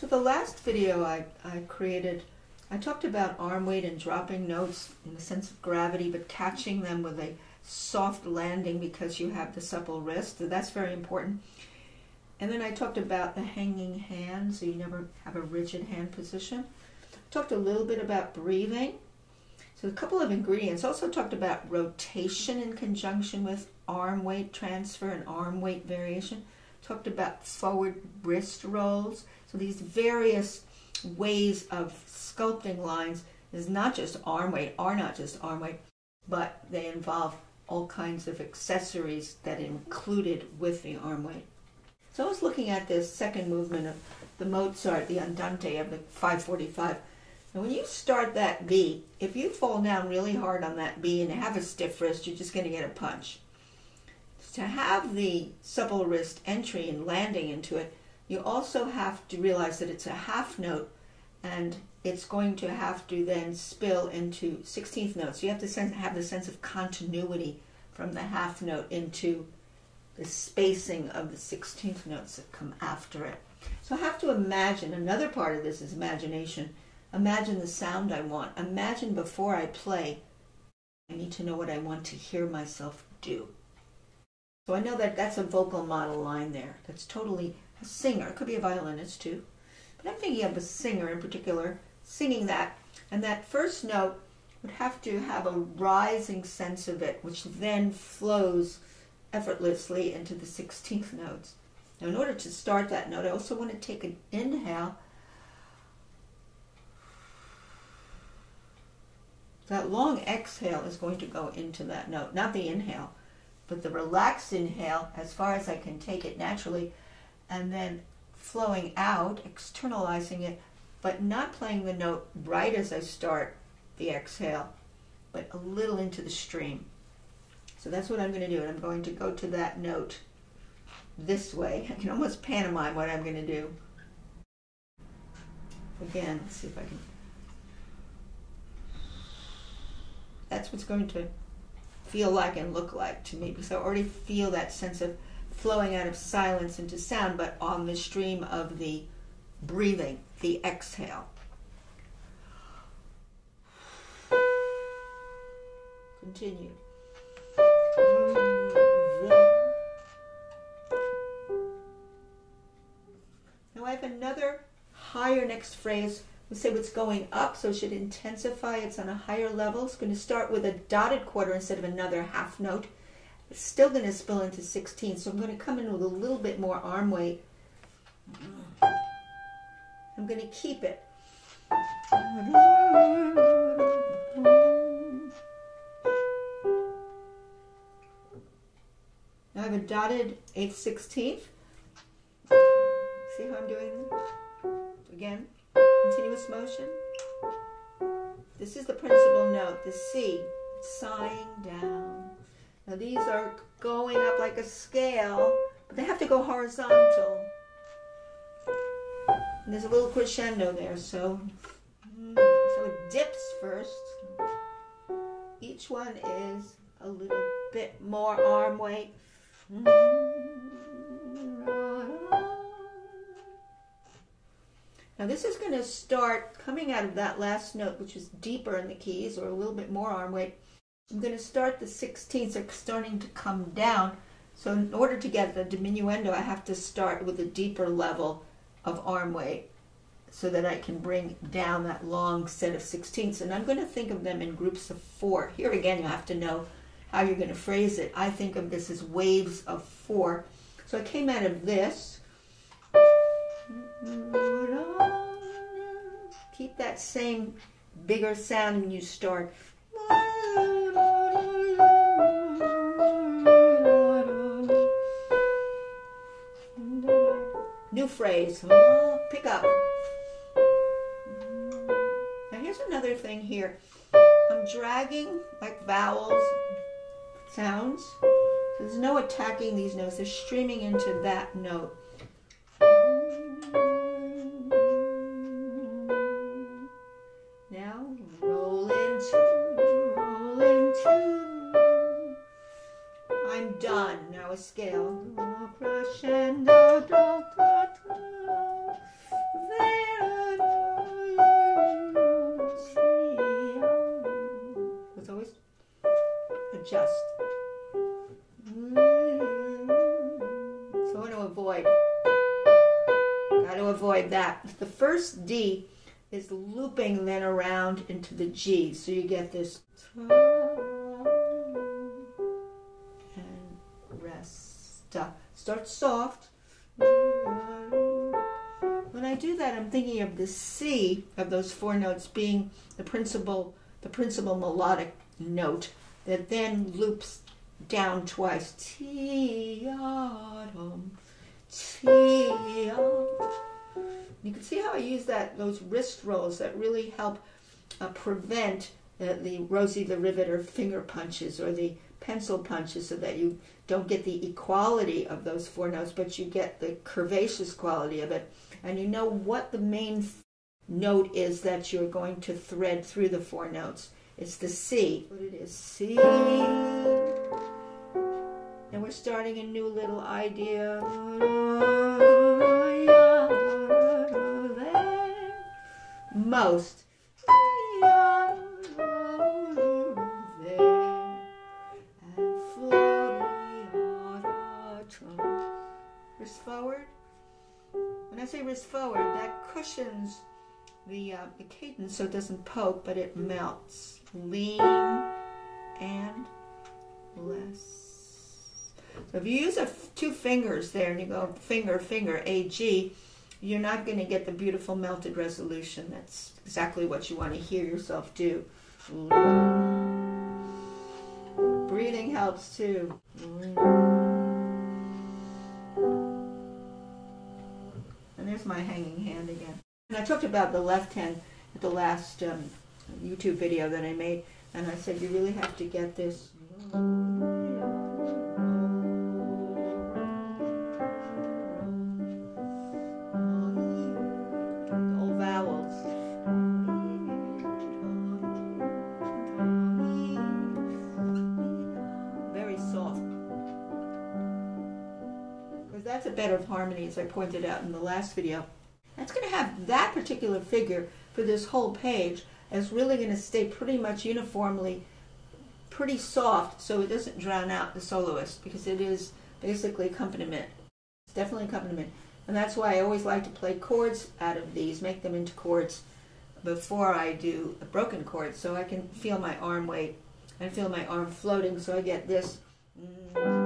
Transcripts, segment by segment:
So the last video I, I created, I talked about arm weight and dropping notes in the sense of gravity, but catching them with a soft landing because you have the supple wrist. So that's very important. And then I talked about the hanging hand, so you never have a rigid hand position. Talked a little bit about breathing. So a couple of ingredients. Also talked about rotation in conjunction with arm weight transfer and arm weight variation. Talked about forward wrist rolls. So these various ways of sculpting lines is not just arm weight, are not just arm weight, but they involve all kinds of accessories that included with the arm weight. So I was looking at this second movement of the Mozart, the Andante of the 545. And when you start that B, if you fall down really hard on that B and have a stiff wrist, you're just going to get a punch. To have the supple wrist entry and landing into it, you also have to realize that it's a half note and it's going to have to then spill into 16th notes. You have to sense, have the sense of continuity from the half note into the spacing of the 16th notes that come after it. So I have to imagine, another part of this is imagination. Imagine the sound I want. Imagine before I play, I need to know what I want to hear myself do. So I know that that's a vocal model line there. That's totally a singer. It could be a violinist too. But I'm thinking of a singer in particular singing that. And that first note would have to have a rising sense of it, which then flows effortlessly into the 16th notes. Now, in order to start that note, I also want to take an inhale. That long exhale is going to go into that note, not the inhale, but the relaxed inhale as far as I can take it naturally, and then flowing out, externalizing it, but not playing the note right as I start the exhale, but a little into the stream. So that's what I'm going to do. And I'm going to go to that note this way. I can almost pantomime what I'm going to do. Again, let's see if I can. That's what's going to feel like and look like to me because I already feel that sense of flowing out of silence into sound, but on the stream of the breathing, the exhale. Continue. Now I have another higher next phrase. Say what's going up, so it should intensify. It's on a higher level. It's going to start with a dotted quarter instead of another half note. It's still going to spill into 16, so I'm going to come in with a little bit more arm weight. I'm going to keep it. Now I have a dotted 8th 16th. See how I'm doing? Again, continuous motion. This is the principal note, the C, sighing down. Now these are going up like a scale, but they have to go horizontal. And there's a little crescendo there, so, hmm, so it dips first. Each one is a little bit more arm weight. Hmm. Now this is going to start coming out of that last note, which is deeper in the keys or a little bit more arm weight. I'm going to start the 16ths are starting to come down. So in order to get the diminuendo, I have to start with a deeper level of arm weight so that I can bring down that long set of 16ths. And I'm going to think of them in groups of four. Here again, you have to know how you're going to phrase it. I think of this as waves of four. So I came out of this. Keep that same bigger sound when you start. New phrase. Pick up. Now here's another thing here. I'm dragging like vowels sounds. So there's no attacking these notes. They're streaming into that note. I'm done. Now a scale. Crescendo. As always, adjust. So I want to avoid. Got to avoid that. The first D is looping then around into the G. So you get this. Start soft. When I do that, I'm thinking of the C of those four notes being the principal, the principal melodic note that then loops down twice. T autumn, T You can see how I use that those wrist rolls that really help uh, prevent uh, the Rosie the Riveter finger punches or the pencil punches so that you don't get the equality of those four notes, but you get the curvaceous quality of it. And you know what the main note is that you're going to thread through the four notes. It's the C. What it is, C. And we're starting a new little idea. Most. Wrist forward, that cushions the, uh, the cadence so it doesn't poke, but it melts. Lean and less. So if you use a two fingers there and you go finger, finger, A, G, you're not going to get the beautiful melted resolution. That's exactly what you want to hear yourself do. Breathing helps too. There's my hanging hand again. And I talked about the left hand at the last um, YouTube video that I made, and I said you really have to get this. A bed of harmony, as I pointed out in the last video. That's going to have that particular figure for this whole page as really going to stay pretty much uniformly pretty soft so it doesn't drown out the soloist because it is basically accompaniment. It's definitely accompaniment. And that's why I always like to play chords out of these, make them into chords before I do a broken chord so I can feel my arm weight and feel my arm floating so I get this. Mm.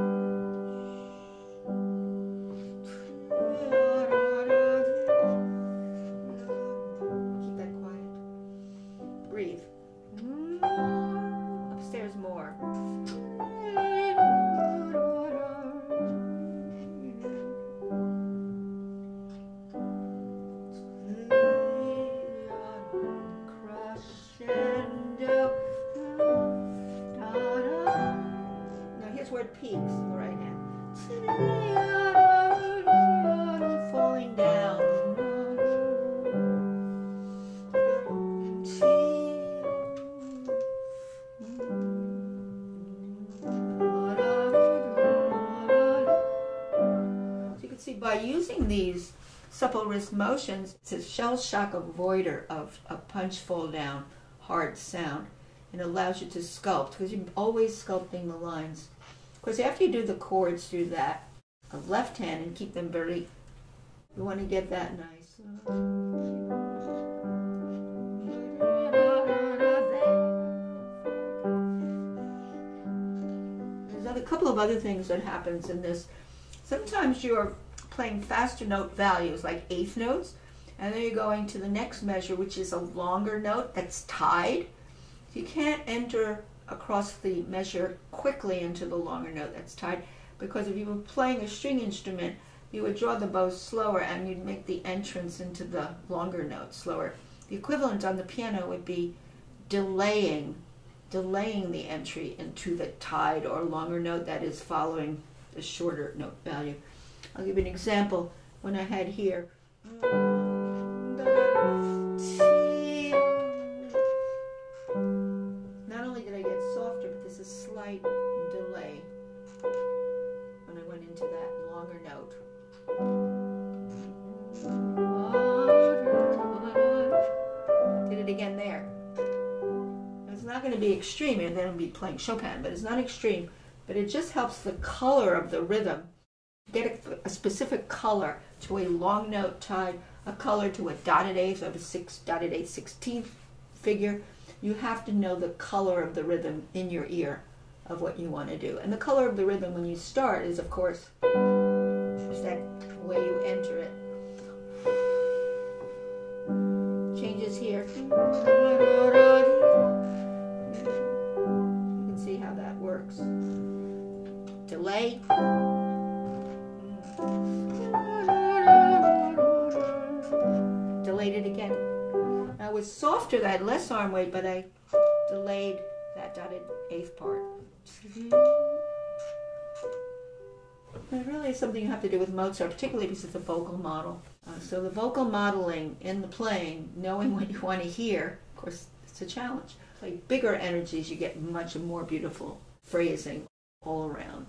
By using these supple wrist motions, it's a shell shock avoider of a punch fall down hard sound and allows you to sculpt because you're always sculpting the lines. Course, after you do the chords through that left hand and keep them very, you want to get that nice. Uh, there's a couple of other things that happens in this. Sometimes you're playing faster note values like eighth notes, and then you're going to the next measure, which is a longer note that's tied. You can't enter across the measure quickly into the longer note that's tied because if you were playing a string instrument, you would draw the bow slower and you'd make the entrance into the longer note slower. The equivalent on the piano would be delaying, delaying the entry into the tied or longer note that is following the shorter note value. I'll give you an example. When I had here, extreme, and then be playing Chopin, but it's not extreme. But it just helps the color of the rhythm get a, a specific color to a long note tied a color to a dotted eighth of a six dotted eighth sixteenth figure, you have to know the color of the rhythm in your ear of what you want to do. And the color of the rhythm when you start is, of course, is that way you enter it. Less arm weight, but I delayed that dotted eighth part. It really is something you have to do with Mozart, particularly because it's a vocal model. Uh, so the vocal modeling in the playing, knowing what you want to hear, of course, it's a challenge. Like bigger energies, you get much more beautiful phrasing all around.